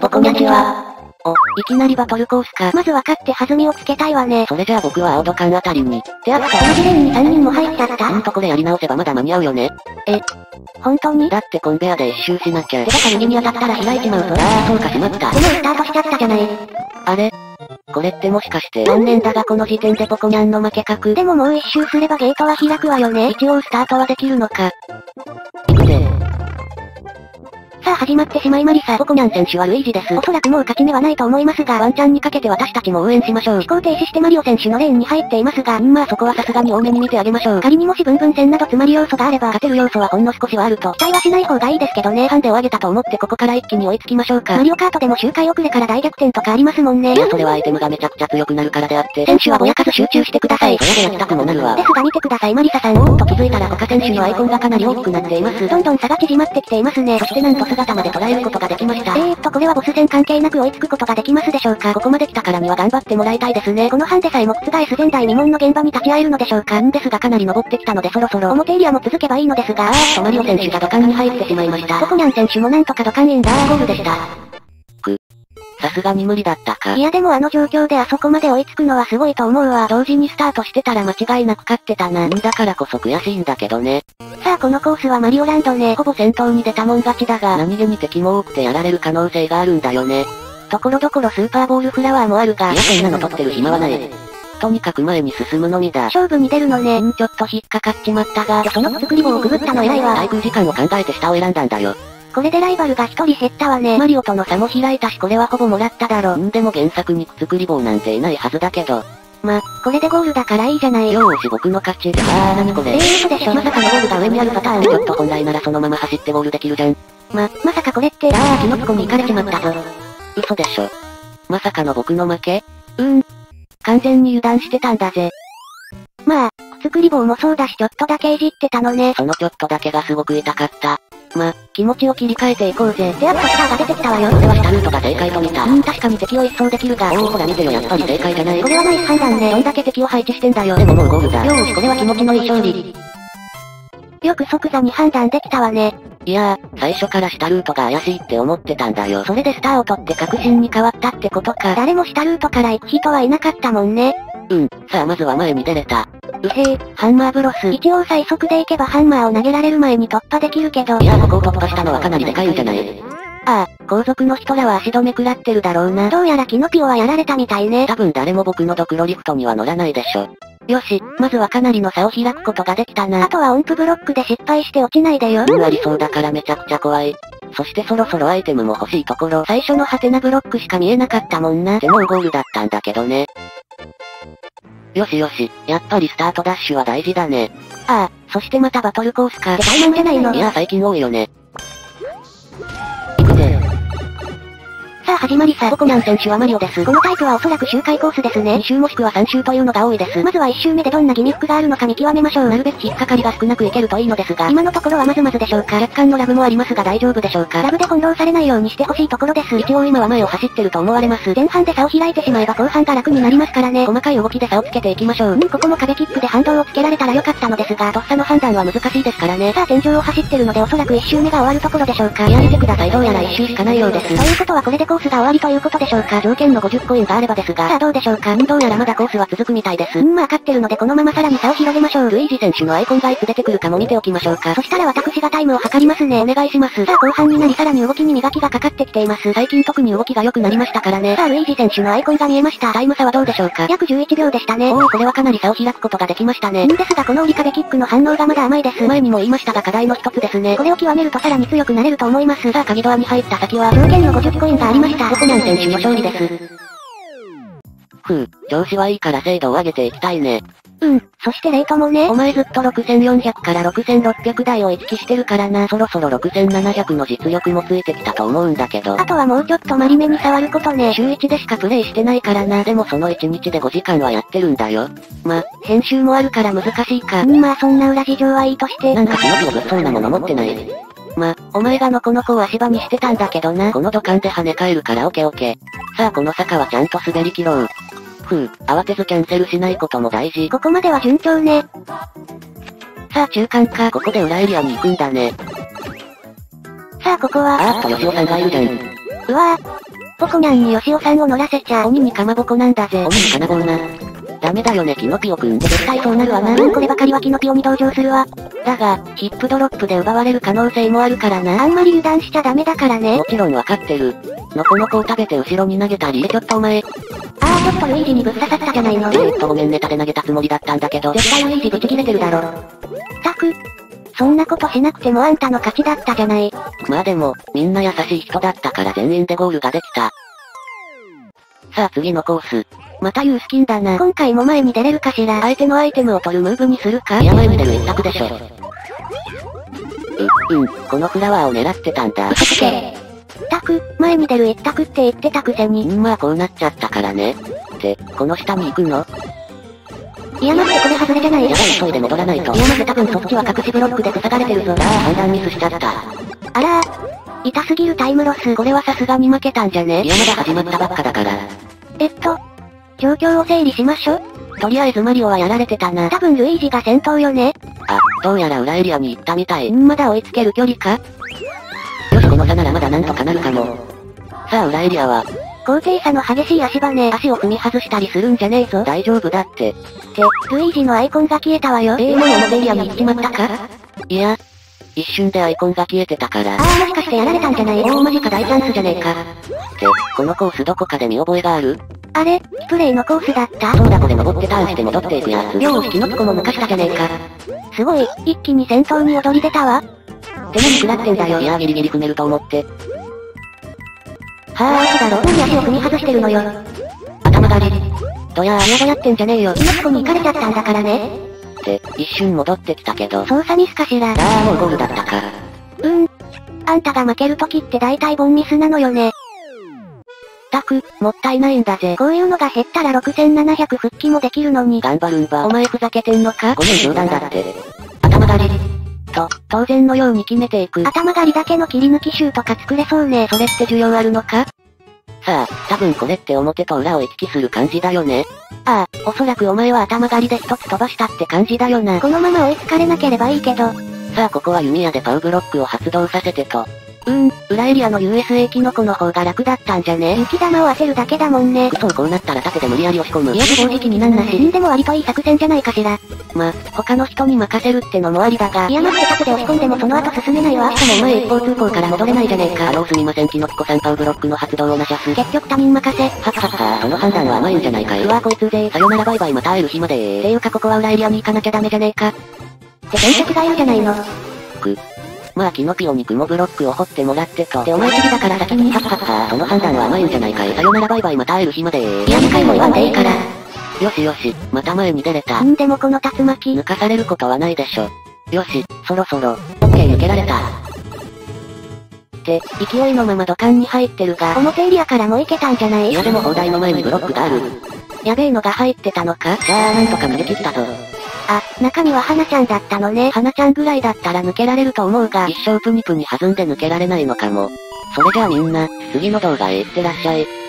ボコニャチは。お、いきなりバトルコースか。まず分かって弾みをつけたいわね。それじゃあ僕は青土管あたりに。てあと、同じレーンに3人も入っちゃった。ほんとこれやり直せばまだ間に合うよね。本当に？だってコンベアで一周しなきゃ。手がか右に当たったら開いちまうぞ。ああ、そうかしまったご。めん、スタートしちゃったじゃない。あれ？これってもしかして、残念だがこの時点でボコニャンの負け確。でももう一周すればゲートは開くわよね。一応スタートはできるのか。さあ始まってしまいまりさ。ボコニャン選手はルイージです。おそらくもう勝ち目はないと思いますが、ワンチャンにかけて私たちも応援しましょう。思考停止してマリオ選手のレーンに入っていますが、うんまあそこはさすがに多めに見てあげましょう。仮にもし分分線など詰まり要素があれば、勝てる要素はほんの少しはあると。期待はしない方がいいですけどね。ハンデを上げたと思ってここから一気に追いつきましょうか。マリオカートでも周回遅れから大逆転とかありますもんね。いやそれはアイテムがめちゃくちゃ強くなるからであって。選手はぼやかず集中してください。それで焼きたくもなるわで。すが見てくださいマリサさん。おーっと気づいたら他選手のアイコンがかなり大きくなっています。どんどん差が縮まってきていますね。そしてなんと姿まで捉えることができました。えーっとこれはボス戦関係なく追いつくことができますでしょうかここまで来たからには頑張ってもらいたいですね。この班でさえも覆す前代未聞の現場に立ち会えるのでしょうかんですがかなり登ってきたのでそろそろ。表エリアも続けばいいのですが、あーっとマリオ選手が土管に入ってしまいました。ボコニャン選手もなんとか土管インダーゴールでした。さすがに無理だったかい。やでもあの状況であそこまで追いつくのはすごいと思うわ。同時にスタートしてたら間違いなく勝ってたな。んだからこそ悔しいんだけどね。さあこのコースはマリオランドね。ほぼ先頭に出たもん勝ちだが、何気に敵も多くてやられる可能性があるんだよね。ところどころスーパーボールフラワーもあるが、いやそんなの取ってる暇はない。とにかく前に進むのみだ。勝負に出るのね。んちょっと引っかかっちまったが、その作り棒をくぐったの偉いわ。滞空時間を考えて下を選んだんだよ。これでライバルが一人減ったわね。マリオとの差も開いたしこれはほぼもらっただろ。んでも原作に作り棒なんていないはずだけど。ま、これでゴールだからいいじゃない。よーし僕の勝ち。あーなにこれ。えー嘘でしょまさかのゴールが上にあるパターン。ちょっと本来ならそのまま走ってゴールできるじゃん。ま、まさかこれって、あー、キノピコに行かれちまったぞ。嘘でしょ。まさかの僕の負け？うーん。完全に油断してたんだぜ。まあ、作り棒もそうだしちょっとだけいじってたのね。そのちょっとだけがすごく痛かった。ま、気持ちを切り替えていこうぜ。でやっとスターが出てきたわよ。これは下ルートが正解と見た。うん、確かに敵を一掃できるが、おおほら見てよやっぱり正解じゃない。これはナイス判断ね。どんだけ敵を配置してんだよ。でももうゴールだ。よーしこれは気持ちのいい勝利。よく即座に判断できたわね。いやー、最初から下ルートが怪しいって思ってたんだよ。それでスターを取って確信に変わったってことか。誰も下ルートから行く人はいなかったもんね。うん、さあまずは前に出れた。うへー、ハンマーブロス。一応最速で行けばハンマーを投げられる前に突破できるけど。いやーここを突破したのはかなりでかいんじゃない？ああ、後続の人らは足止め食らってるだろうな。どうやらキノピオはやられたみたいね。多分誰も僕のドクロリフトには乗らないでしょ。よし、まずはかなりの差を開くことができたな。あとは音符ブロックで失敗して落ちないでよ。うんありそうだからめちゃくちゃ怖い。そしてそろそろアイテムも欲しいところ。最初のハテナブロックしか見えなかったもんな。でもゴールだったんだけどね。よしよし、やっぱりスタートダッシュは大事だね。ああ、そしてまたバトルコースか。って怠慢じゃないの？いや最近多いよね。さあ始まりさ。ボコニャン選手はマリオです。このタイプはおそらく周回コースですね2。周もしくは3周というのが多いです。まずは1周目でどんなギミックがあるのか見極めましょう。なるべく引っかかりが少なくいけるといいのですが、今のところはまずまずでしょうか。若干のラブもありますが大丈夫でしょうかラブで翻弄されないようにしてほしいところです。一応今は前を走ってると思われます。前半で差を開いてしまえば後半が楽になりますからね。細かい動きで差をつけていきましょう。うん、ここも壁キックで反動をつけられたらよかったのですが、とっさの判断は難しいですからね。さあ天井を走ってるのでおそらく1周目が終わるところでしょうか。いや見てくださいどうやら1周しかないようです。ということはこれでコースが終わりということでしょうか。条件の50コインがあればですが、さあどうでしょうか。うんどうやらまだコースは続くみたいです。うん、まあ勝ってるのでこのままさらに差を広げましょう。ルイージ選手のアイコンがいつ出てくるかも見ておきましょうか。そしたら私がタイムを測りますね。お願いします。さあ後半になりさらに動きに磨きがかかってきています。最近特に動きが良くなりましたからね。さあルイージ選手のアイコンが見えました。タイム差はどうでしょうか約11秒でしたね。おおこれはかなり差を開くことができましたね。んですがこの折り壁キックの反応がまだ甘いです。前にも言いましたが課題の一つですね。これを極めるとさらに強くなれると思います。さあ鍵ドアに入った先は、条件の50コインがありました。ボコニャン選手の勝利です。ふう、調子はいいから精度を上げていきたいね。うん、そしてレートもねお。前ずっと6400から6600台を意識してるからな。そろそろ6700の実力もついてきたと思うんだけど。あとはもうちょっとマリめに触ることね。週1でしかプレイしてないからな。でもその1日で5時間はやってるんだよ。ま、編集もあるから難しいか。うん、まあそんな裏事情はいいとして。なんかキノピオ物騒なもの持ってない？ま、お前がのこの子を足場にしてたんだけどな。この土管で跳ね返るからオケオケ。さあこの坂はちゃんと滑り切ろう。ふう、慌てずキャンセルしないことも大事。ここまでは順調ね。さあ中間か。ここで裏エリアに行くんだね。さあここは、あーっと吉尾さんがいるじゃん。うわボコニャンにヨシオさんを乗らせちゃ鬼にかまぼこなんだぜ。鬼にかなぼうな。ダメだよねキノピオくん。絶対そうなるわな。うんこればかりはキノピオに同情するわ。だが、ヒップドロップで奪われる可能性もあるからな。あんまり油断しちゃダメだからねも。ちろんわかってる。のこのこを食べて後ろに投げたり、ちょっとお前、あーちょっとルイージにぶっ刺さったじゃないの。えーっとごめんネタで投げたつもりだったんだけど、絶対ルイージブチ切れてるだろ。ったく。そんなことしなくてもあんたの勝ちだったじゃない。まあでも、みんな優しい人だったから全員でゴールができた。さあ次のコース。またユースキンだな。今回も前に出れるかしら？相手のアイテムを取るムーブにするか？いや前に出る一択でしょ。う、うん、このフラワーを狙ってたんだ。嘘つけ。ったく、前に出る一択って言ってたくせに。うんまあこうなっちゃったからね。って、この下に行くの？いや待ってこれ外れじゃない？やばい急いで戻らないと。いや待って多分そっちは隠しブロックで塞がれてるぞ。ああ判断ミスしちゃった。あらー。痛すぎるタイムロス。これはさすがに負けたんじゃね？いやまだ始まったばっかだから。えっと、状況を整理しましょ。とりあえずマリオはやられてたな。多分ルイージが先頭よね。あ、どうやら裏エリアに行ったみたい。んまだ追いつける距離かよしこの差ならまだなんとかなるかも。さあ裏エリアは、高低差の激しい足場ね。足を踏み外したりするんじゃねえぞ。大丈夫だって。って、ルイージのアイコンが消えたわよ。えー、もう表エリアに行っちまったかいや、一瞬でアイコンが消えてたから。あーもしかしてやられたんじゃない？おーマジか大チャンスじゃねえか。って、このコースどこかで見覚えがある？あれ、スプレイのコースだった？そうだこれ登ってターンして戻っていくやつ。よーしキノピコも抜かしたじゃねえか。すごい、一気に先頭に躍り出たわ。って何食らってんだよ。いやギリギリ踏めると思って。はー嘘だろ。何足を踏み外してるのよ。頭狩り。どやーやばやってんじゃねえよ。キノに行かれちゃったんだからね。って、一瞬戻ってきたけど。操作ミスかしら。あーもうゴールだったか。うーん。あんたが負ける時って大体ボンミスなのよね。たく、もったいないんだぜ。こういうのが減ったら6700復帰もできるのに。頑張るんば。お前ふざけてんのか？ごめん冗談だって。頭狩り。と、当然のように決めていく。頭狩りだけの切り抜き集とか作れそうね。それって需要あるのか？さあ、多分これって表と裏を行き来する感じだよね。ああ、おそらくお前は頭狩りで一つ飛ばしたって感じだよな。このまま追いつかれなければいいけど。さあここは弓矢でパウブロックを発動させてと。うーん、裏エリアの USA キノコの方が楽だったんじゃね？雪玉を当てるだけだもんね。そうこうなったら盾で無理やり押し込む。いや正直になんなし。んでも割といい作戦じゃないかしら。ま、他の人に任せるってのもありだが。いや待って盾で押し込んでもその後進めないわ。しかもお前一方通行から戻れないじゃねえか。あのすみませんキノピコさんパウブロックの発動をなしゃす。結局他人任せ。はっはっはその判断は甘いんじゃないかい。うわこいつぜさよならバイバイまた会える日までていうかここは裏エリアに行かなきゃダメじゃねえか。って選択がいるじゃないの。く。まあキノピオに雲ブロックを掘ってもらってと。でお前次だから先にはっはっはその判断は甘いんじゃないかい。さよならバイバイまた会える日までいや2回も言わんでいいから。よしよし、また前に出れた。んでもこの竜巻。抜かされることはないでしょ。よし、そろそろ、オッケー抜けられた。って、勢いのまま土管に入ってるが、表エリアからも行けたんじゃない？いやでも砲台の前にブロックがある。やべえのが入ってたのか？じゃあなんとか逃げ切ったぞ。あ、中には花ちゃんだったのね。花ちゃんぐらいだったら抜けられると思うが、一生プニプニ弾んで抜けられないのかも。それじゃあみんな、次の動画へ行ってらっしゃい。